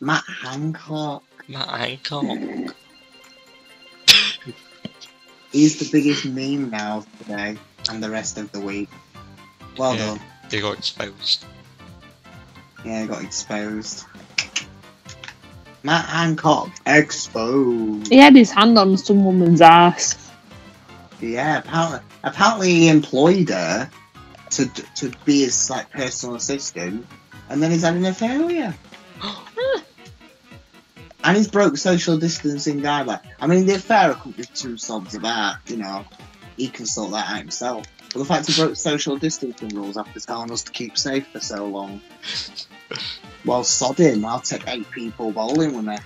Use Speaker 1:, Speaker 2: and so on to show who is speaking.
Speaker 1: Matt Hancock.
Speaker 2: Matt Hancock.
Speaker 1: He's the biggest meme now today and the rest of the week. Well
Speaker 2: Yeah.
Speaker 1: done.
Speaker 2: They got exposed.
Speaker 1: Yeah, he got exposed. Matt Hancock exposed.
Speaker 3: He had his hand on some woman's ass.
Speaker 1: Yeah, apparently, apparently he employed her to to be his like personal assistant, and then he's had an affair with her. And he's broke social distancing guideline. I mean, the affair I couldn't give two sobs about. You know, he can sort that out himself. But the fact he broke social distancing rules after telling us to keep safe for so long. Well, sod him. I'll take eight people bowling with me.